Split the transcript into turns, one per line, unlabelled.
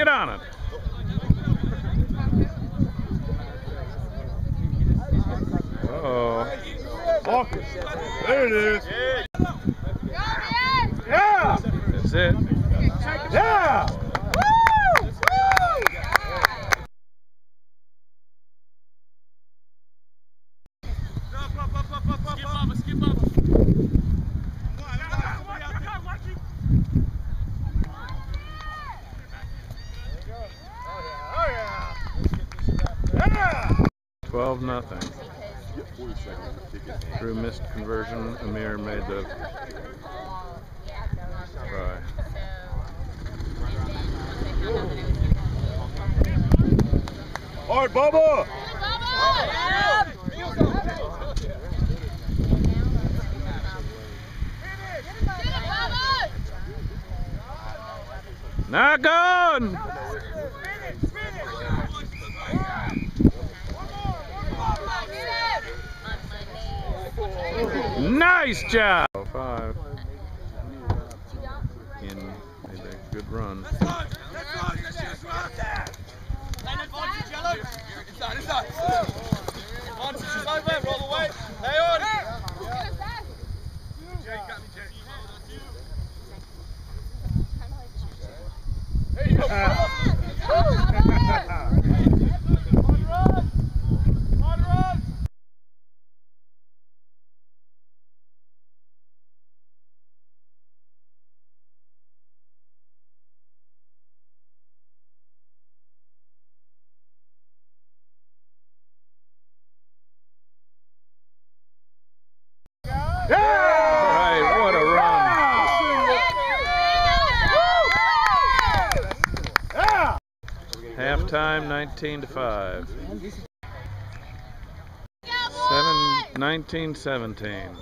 Get on it. Oh,
Marcus. There it is. Yeah.
that's it. 12 nothing. Drew missed conversion. Amir made the try.
All right, Bubba!
Not gone! Nice job. Oh, five. In a good run. Right, what a run.
Yeah.
Halftime 19 to 5. 7 19 17.